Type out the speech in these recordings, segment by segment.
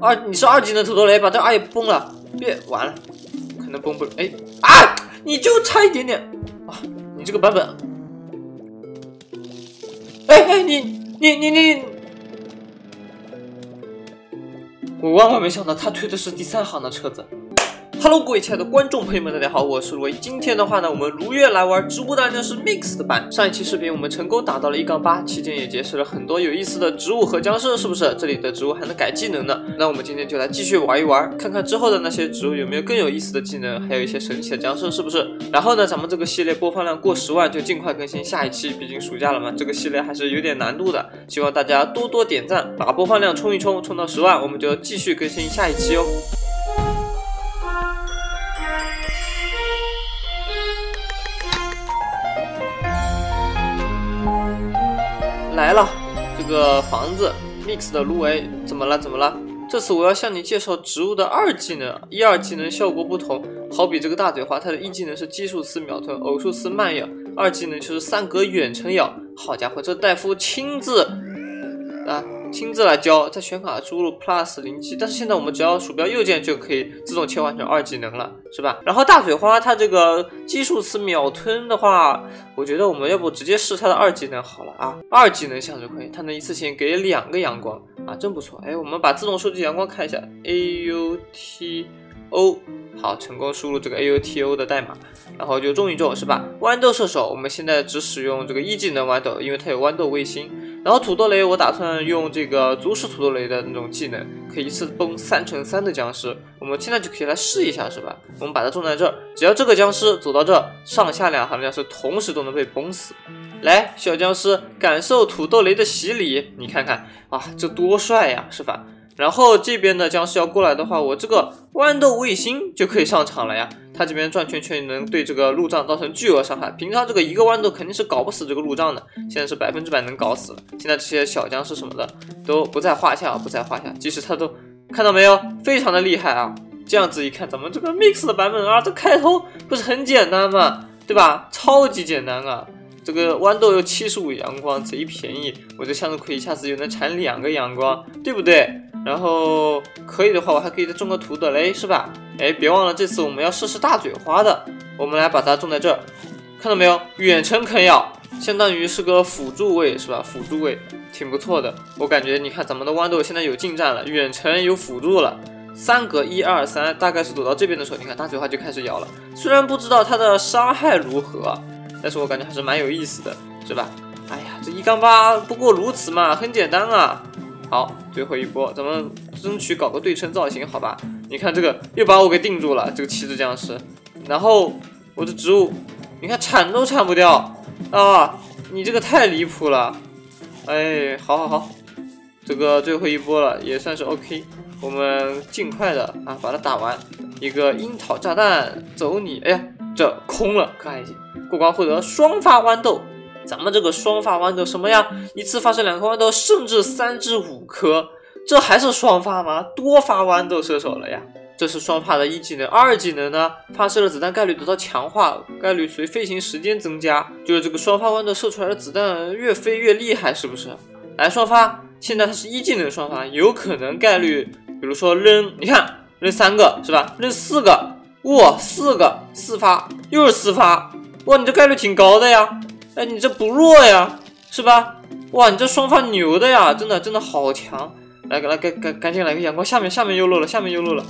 二你是二技能土豆雷，把这二也崩了，别完了，可能崩不了。哎啊，你就差一点点啊！你这个版本，哎哎，你你你你，我万万没想到他推的是第三行的车子。Hello，各位亲爱的观众朋友们，大家好，我是卢威。今天的话呢，我们如约来玩植物大战士 Mix 的版。上一期视频我们成功打到了一杠八，期间也结识了很多有意思的植物和僵尸，是不是？这里的植物还能改技能呢。那我们今天就来继续玩一玩，看看之后的那些植物有没有更有意思的技能，还有一些神奇的僵尸，是不是？然后呢，咱们这个系列播放量过十万就尽快更新下一期，毕竟暑假了嘛，这个系列还是有点难度的。希望大家多多点赞，把播放量冲一冲，冲到十万，我们就继续更新下一期哦。来了，这个房子 mix 的芦苇怎么了？怎么了？这次我要向你介绍植物的二技能，一二技能效果不同。好比这个大嘴花，它的一技能是奇数次秒吞，偶数次慢咬；二技能就是三格远程咬。好家伙，这戴夫亲自啊！亲自来教，在选卡输入 plus 零七，但是现在我们只要鼠标右键就可以自动切换成二技能了，是吧？然后大嘴花它这个奇数次秒吞的话，我觉得我们要不直接试它的二技能好了啊，二技能向日葵，它能一次性给两个阳光啊，真不错。哎，我们把自动收集阳光看一下，A U T O，好，成功输入这个 A U T O 的代码，然后就中一中，是吧？豌豆射手，我们现在只使用这个一技能豌豆，因为它有豌豆卫星。然后土豆雷，我打算用这个足式土豆雷的那种技能，可以一次崩三乘三的僵尸。我们现在就可以来试一下，是吧？我们把它种在这儿，只要这个僵尸走到这儿，上下两行僵尸同时都能被崩死。来，小僵尸，感受土豆雷的洗礼，你看看啊，这多帅呀，是吧？然后这边的僵尸要过来的话，我这个豌豆卫星就可以上场了呀。它这边转圈圈能对这个路障造成巨额伤害。平常这个一个豌豆肯定是搞不死这个路障的，现在是百分之百能搞死了。现在这些小僵尸什么的都不在话下，不在话下。即使他都看到没有，非常的厉害啊！这样子一看，咱们这个 mix 的版本啊，这开头不是很简单吗？对吧？超级简单啊！这个豌豆有七十五阳光，贼便宜。我这向日葵一下子又能产两个阳光，对不对？然后可以的话，我还可以再种个土豆嘞，是吧？哎，别忘了这次我们要试试大嘴花的，我们来把它种在这儿，看到没有？远程啃咬，相当于是个辅助位，是吧？辅助位挺不错的，我感觉你看咱们的豌豆现在有进站了，远程有辅助了，三格一二三，大概是躲到这边的时候，你看大嘴花就开始咬了。虽然不知道它的伤害如何，但是我感觉还是蛮有意思的，是吧？哎呀，这一杠八不过如此嘛，很简单啊。好，最后一波，咱们争取搞个对称造型，好吧？你看这个又把我给定住了，这个七只僵尸。然后我的植物，你看铲都铲不掉啊！你这个太离谱了。哎，好好好，这个最后一波了，也算是 OK。我们尽快的啊把它打完。一个樱桃炸弹，走你！哎呀，这空了，可还行。过关获得双发豌豆。咱们这个双发豌豆什么呀？一次发射两颗豌豆，甚至三至五颗，这还是双发吗？多发豌豆射手了呀！这是双发的一技能，二技能呢？发射的子弹概率得到强化，概率随飞行时间增加，就是这个双发豌豆射出来的子弹越飞越厉害，是不是？来双发，现在它是一技能双发，有可能概率，比如说扔，你看扔三个是吧？扔四个，哇，四个四发，又是四发，哇，你这概率挺高的呀！哎，你这不弱呀，是吧？哇，你这双发牛的呀，真的真的好强！来，来，赶赶赶紧来个阳光，下面下面又漏了，下面又漏了。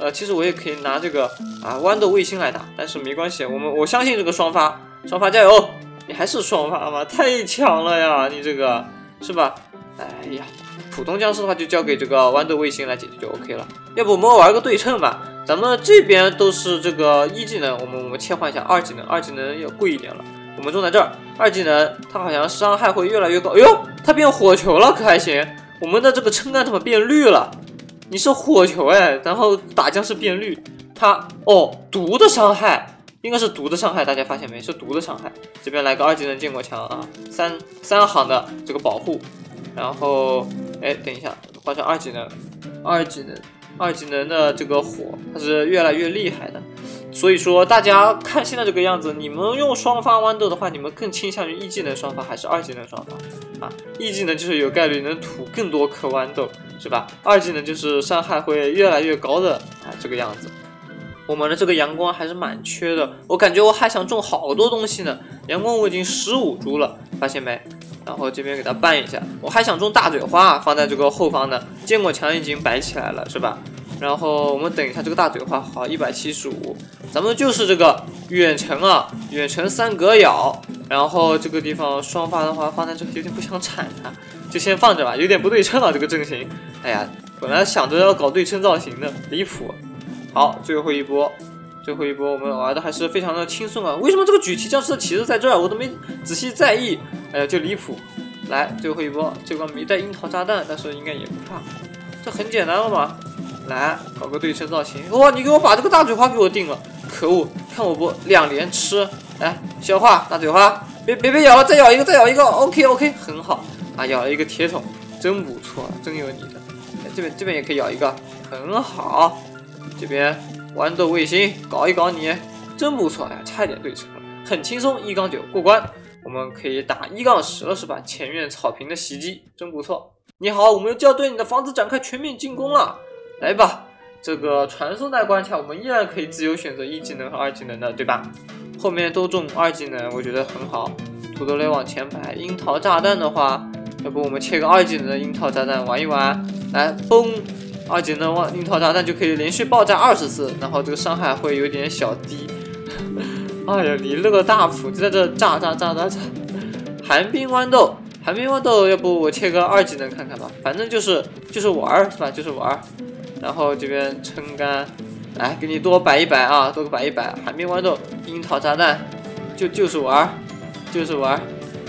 呃，其实我也可以拿这个啊豌豆卫星来打，但是没关系，我们我相信这个双发，双发加油！你还是双发吗？太强了呀，你这个是吧？哎呀，普通僵尸的话就交给这个豌豆卫星来解决就 OK 了。要不我们玩个对称吧？咱们这边都是这个一技能，我们我们切换一下二技能，二技能要贵一点了。我们种在这儿，二技能它好像伤害会越来越高。哎呦，它变火球了，可还行？我们的这个撑杆怎么变绿了？你是火球哎，然后打僵尸变绿。它哦，毒的伤害应该是毒的伤害，大家发现没？是毒的伤害。这边来个二技能建国墙啊，三三行的这个保护。然后哎，等一下，换成二技能，二技能，二技能的这个火它是越来越厉害的。所以说，大家看现在这个样子，你们用双发豌豆的话，你们更倾向于一技能双发还是二技能双发啊？一技能就是有概率能吐更多颗豌豆，是吧？二技能就是伤害会越来越高的啊，这个样子。我们的这个阳光还是蛮缺的，我感觉我还想种好多东西呢。阳光我已经十五株了，发现没？然后这边给它拌一下，我还想种大嘴花，放在这个后方的坚果墙已经摆起来了，是吧？然后我们等一下这个大嘴花，好，一百七十五，咱们就是这个远程啊，远程三格咬。然后这个地方双发的话放在这里有点不想铲它，就先放着吧，有点不对称啊这个阵型。哎呀，本来想着要搞对称造型的，离谱。好，最后一波，最后一波我们玩的还是非常的轻松啊。为什么这个举旗僵尸的旗子在这儿，我都没仔细在意。哎呀，就离谱。来，最后一波，这个没带樱桃炸弹，但是应该也不怕，这很简单了嘛。来，搞个对称造型。哇，你给我把这个大嘴花给我定了，可恶！看我不两连吃。来，消化大嘴花，别别别咬了，再咬一个，再咬一个。OK OK，很好啊，咬了一个铁桶，真不错，真有你的。这边这边也可以咬一个，很好。这边豌豆卫星搞一搞你，真不错哎，差点对称了，很轻松，一杠九过关。我们可以打一杠十了是吧？前院草坪的袭击真不错。你好，我们就要对你的房子展开全面进攻了，来吧。这个传送带关卡我们依然可以自由选择一技能和二技能的，对吧？后面都中二技能，我觉得很好。土豆雷往前排，樱桃炸弹的话，要不我们切个二技能的樱桃炸弹玩一玩，来嘣。二技能往樱桃炸弹就可以连续爆炸二十次，然后这个伤害会有点小低。哎呀，离了个大谱，就在这炸炸炸炸炸！寒冰豌豆，寒冰豌豆，要不我切个二技能看看吧？反正就是就是玩是吧？就是玩。然后这边撑杆，来给你多摆一摆啊，多摆一摆。寒冰豌豆，樱桃炸弹，就就是玩，就是玩，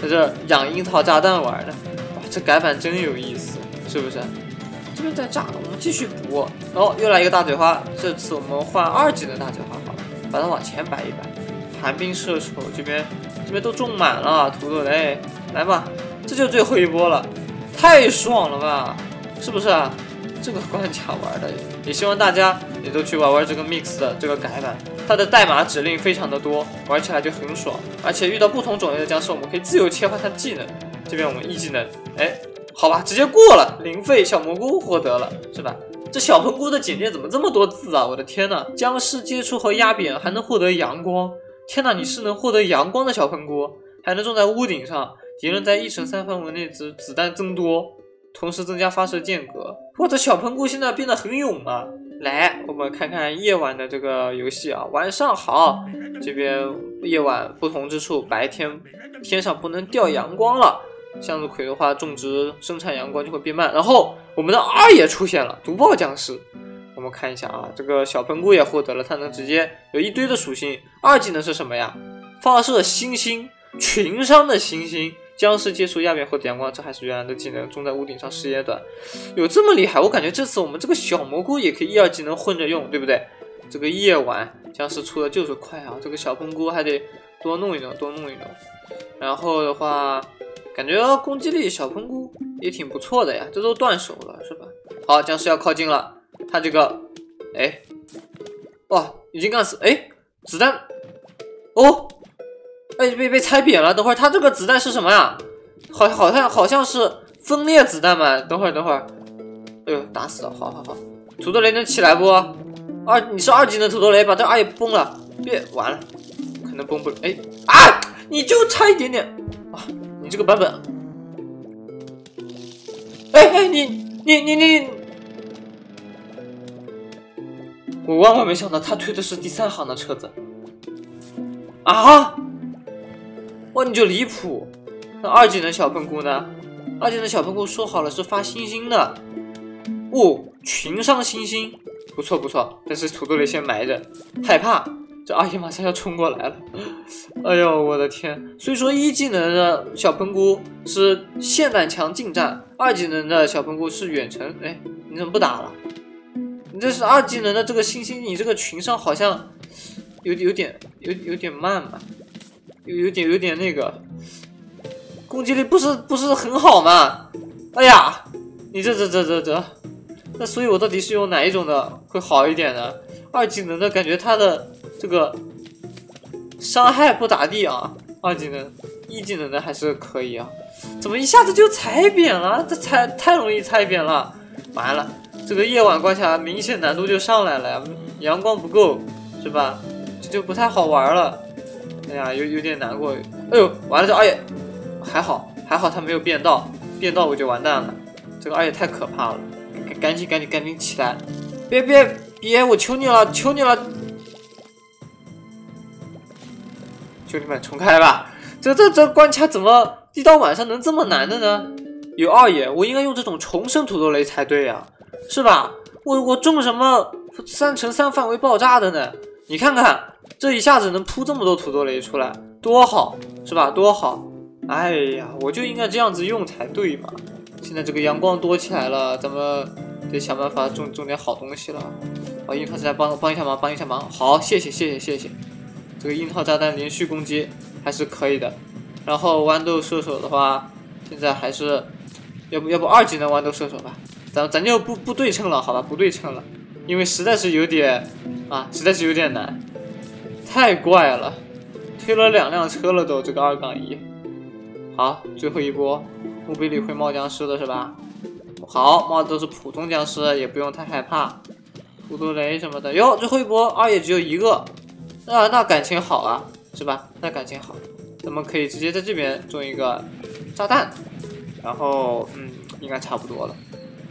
在这养樱桃炸弹玩的。哇，这改版真有意思，是不是？这边在炸，我们继续补。哦，又来一个大嘴花，这次我们换二级的大嘴花好了，把它往前摆一摆。寒冰射手这边，这边都种满了土豆雷，来吧，这就最后一波了，太爽了吧，是不是啊？这个关卡玩的，也希望大家也都去玩玩这个 Mix 的这个改版，它的代码指令非常的多，玩起来就很爽，而且遇到不同种类的僵尸，我们可以自由切换它技能。这边我们一技能，哎。好吧，直接过了，零费小蘑菇获得了，是吧？这小喷菇的简介怎么这么多字啊？我的天呐！僵尸接触和压扁还能获得阳光，天呐，你是能获得阳光的小喷菇，还能种在屋顶上，敌人在一乘三范围内子子弹增多，同时增加发射间隔。哇，这小喷菇现在变得很勇了。来，我们看看夜晚的这个游戏啊，晚上好，这边夜晚不同之处，白天天上不能掉阳光了。向日葵的话，种植生产阳光就会变慢。然后我们的二也出现了，毒爆僵尸。我们看一下啊，这个小喷菇也获得了，它能直接有一堆的属性。二技能是什么呀？发射星星，群伤的星星。僵尸接触压扁获得阳光，这还是原来的技能。种在屋顶上时间短，有这么厉害？我感觉这次我们这个小蘑菇也可以一二技能混着用，对不对？这个夜晚僵尸出的就是快啊，这个小喷菇还得多弄一弄，多弄一弄。然后的话。感觉攻击力小喷菇也挺不错的呀，这都断手了是吧？好，僵尸要靠近了，他这个，哎，哇，已经干死，哎，子弹，哦，哎，被被踩扁了。等会儿他这个子弹是什么呀？好，好像好像是分裂子弹吧？等会儿，等会儿，哎呦，打死了，好好好，土豆雷能起来不？二，你是二级的土豆雷，把这二也崩了，别完了，可能崩不了，哎，啊，你就差一点点，你这个版本，哎哎，你你你你，我万万没想到他推的是第三行的车子啊！哇，你就离谱！那二技能小喷菇呢？二技能小喷菇说好了是发星星的，哦，群伤星星，不错不错，但是土豆雷先埋着，害怕。这阿姨马上要冲过来了，哎呦我的天！所以说一技能的小喷菇是霰弹枪近战，二技能的小喷菇是远程。哎，你怎么不打了？你这是二技能的这个星星，你这个群伤好像有有点有有点慢嘛，有有点有点那个攻击力不是不是很好嘛？哎呀，你这这这这这，那所以我到底是用哪一种的会好一点呢？二技能的感觉它的。这个伤害不咋地啊，二技能、一技能的还是可以啊。怎么一下子就踩扁了？这踩太容易踩扁了。完了，这个夜晚关卡明显难度就上来了呀，阳光不够，是吧？这就不太好玩了。哎呀，有有点难过。哎呦，完了这二爷，还好还好他没有变道，变道我就完蛋了。这个二爷太可怕了，赶紧赶紧赶紧起来！别别别，我求你了，求你了！兄弟们，重开吧！这这这关卡怎么一到晚上能这么难的呢？有二爷，我应该用这种重生土豆雷才对呀，是吧？我我中什么三乘三范围爆炸的呢？你看看，这一下子能铺这么多土豆雷出来，多好，是吧？多好！哎呀，我就应该这样子用才对嘛！现在这个阳光多起来了，咱们得想办法种种点好东西了。啊，樱桃炸弹帮帮一下忙，帮一下忙。好，谢谢谢谢谢谢。这个樱桃炸弹连续攻击还是可以的。然后豌豆射手的话，现在还是要不要不二技能豌豆射手吧？咱咱就不不对称了，好吧？不对称了，因为实在是有点啊，实在是有点难，太怪了。推了两辆车了都，这个二杠一。好，最后一波。墓碑里会冒僵尸的是吧？好，冒的都是普通僵尸，也不用太害怕。土豆雷什么的，哟，最后一波二也只有一个，那那感情好啊，是吧？那感情好，咱们可以直接在这边种一个炸弹，然后嗯，应该差不多了，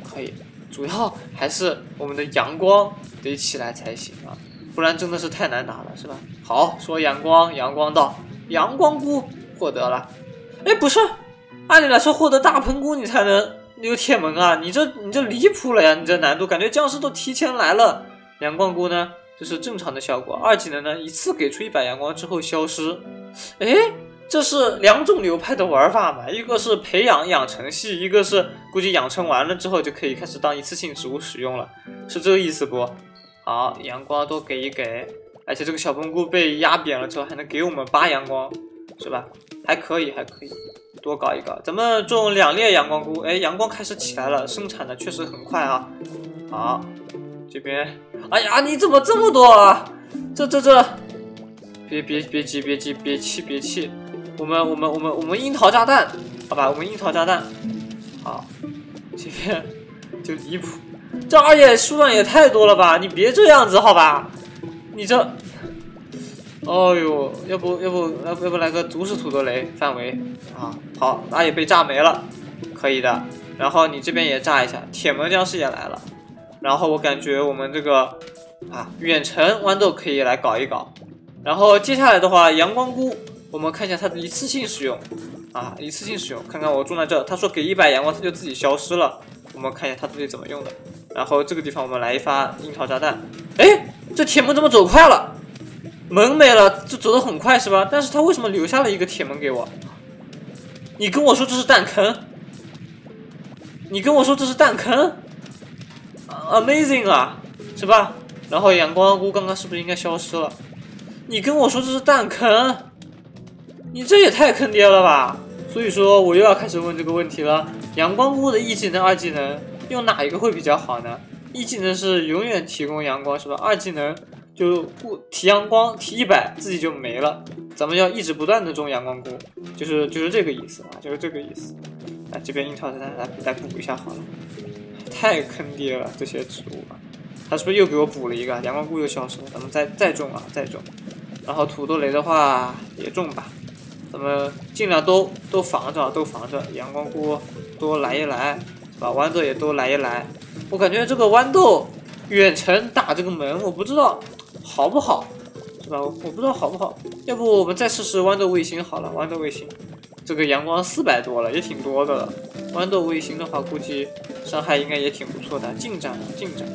可以。主要还是我们的阳光得起来才行啊，不然真的是太难打了，是吧？好，说阳光，阳光到，阳光菇获得了。哎，不是。按理来说，获得大喷菇你才能有铁门啊！你这你这离谱了呀！你这难度感觉僵尸都提前来了。阳光菇呢，这是正常的效果。二技能呢，一次给出一百阳光之后消失。哎，这是两种流派的玩法嘛？一个是培养养成系，一个是估计养成完了之后就可以开始当一次性植物使用了，是这个意思不？好，阳光多给一给，而且这个小喷菇被压扁了之后还能给我们八阳光，是吧？还可以，还可以。多搞一个，咱们种两列阳光菇，哎，阳光开始起来了，生产的确实很快啊。好，这边，哎呀，你怎么这么多啊？这这这，别别别急别急别气别气，我们我们我们我们樱桃炸弹，好吧，我们樱桃炸弹，好，这边就离谱，这二爷数量也太多了吧？你别这样子好吧？你这。哦呦，要不要不要不要不来个足式土豆雷范围啊？好，那也被炸没了，可以的。然后你这边也炸一下，铁门僵尸也来了。然后我感觉我们这个啊远程豌豆可以来搞一搞。然后接下来的话，阳光菇，我们看一下它的一次性使用啊，一次性使用，看看我种在这，他说给一百阳光它就自己消失了。我们看一下它到底怎么用的。然后这个地方我们来一发樱桃炸弹，哎，这铁门怎么走快了？门没了，就走得很快是吧？但是他为什么留下了一个铁门给我？你跟我说这是弹坑？你跟我说这是弹坑？Amazing 啊，是吧？然后阳光菇刚刚是不是应该消失了？你跟我说这是弹坑？你这也太坑爹了吧！所以说我又要开始问这个问题了：阳光菇的一技能、二技能用哪一个会比较好呢？一技能是永远提供阳光是吧？二技能。就不提阳光，提一百自己就没了。咱们要一直不断的种阳光菇，就是就是这个意思啊，就是这个意思。来这边樱桃炸弹来来补一下好了，太坑爹了这些植物啊！他是不是又给我补了一个阳光菇又消失了？咱们再再种啊，再种。然后土豆雷的话也种吧，咱们尽量都都防着，都防着。阳光菇多来一来，是吧？豌豆也多来一来。我感觉这个豌豆远程打这个门，我不知道。好不好，是吧？我不知道好不好，要不我们再试试豌豆卫星好了。豌豆卫星，这个阳光四百多了，也挺多的了。豌豆卫星的话，估计伤害应该也挺不错的。近战，近战，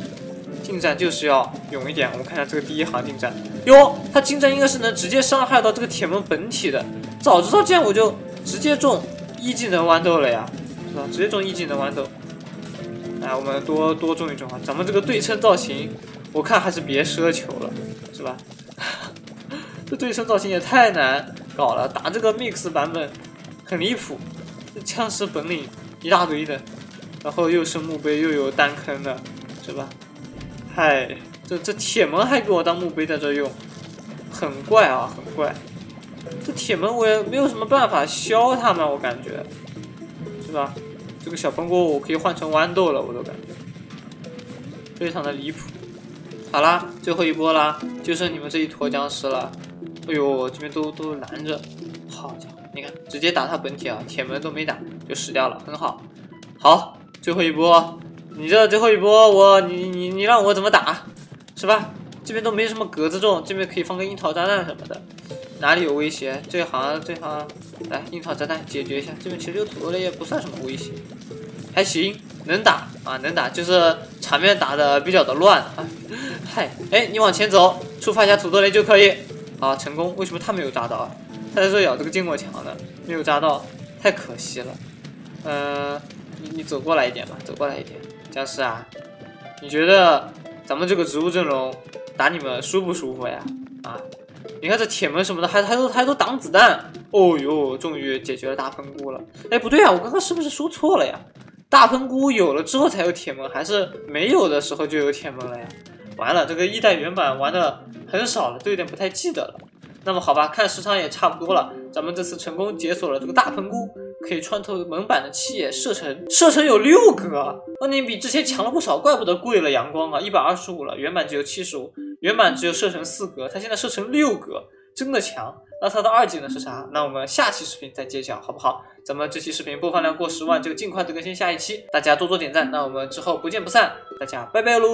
近战就是要勇一点。我们看一下这个第一行近战，哟，他近战应该是能直接伤害到这个铁门本体的。早知道这样，我就直接中一技能豌豆了呀，是吧？直接中一技能豌豆。来，我们多多种一种啊，咱们这个对称造型。我看还是别奢求了，是吧？这对称造型也太难搞了，打这个 mix 版本很离谱，这枪师本领一大堆的，然后又是墓碑又有单坑的，是吧？嗨，这这铁门还给我当墓碑在这用，很怪啊，很怪。这铁门我也没有什么办法削它们，我感觉，是吧？这个小喷菇我可以换成豌豆了，我都感觉。非常的离谱。好啦，最后一波啦，就剩你们这一坨僵尸了。哎呦，这边都都拦着，好家伙，你看直接打他本体啊，铁门都没打就死掉了，很好。好，最后一波，你这最后一波我你你你让我怎么打，是吧？这边都没什么格子种，这边可以放个樱桃炸弹什么的。哪里有威胁？这行这行，来樱桃炸弹解决一下。这边其实有土豆雷也不算什么威胁，还行，能打啊，能打，就是场面打的比较的乱啊。嗨，哎，你往前走，触发一下土豆雷就可以。好，成功。为什么他没有炸到啊？他在这咬这个坚果墙呢，没有炸到，太可惜了。嗯，你你走过来一点吧，走过来一点。僵尸啊，你觉得咱们这个植物阵容打你们舒不舒服呀？啊？你看这铁门什么的，还还都还都挡子弹。哦呦，终于解决了大喷菇了。哎，不对啊，我刚刚是不是说错了呀？大喷菇有了之后才有铁门，还是没有的时候就有铁门了呀？完了，这个一代原版玩的很少了，都有点不太记得了。那么好吧，看时长也差不多了，咱们这次成功解锁了这个大喷菇，可以穿透门板的气焰射程，射程有六个，那你比之前强了不少，怪不得贵了阳光啊，一百二十五了，原版只有七十五。原版只有射程四格，它现在射程六格，真的强。那它的二技能是啥？那我们下期视频再揭晓，好不好？咱们这期视频播放量过十万，就尽快的更新下一期，大家多多点赞。那我们之后不见不散，大家拜拜喽。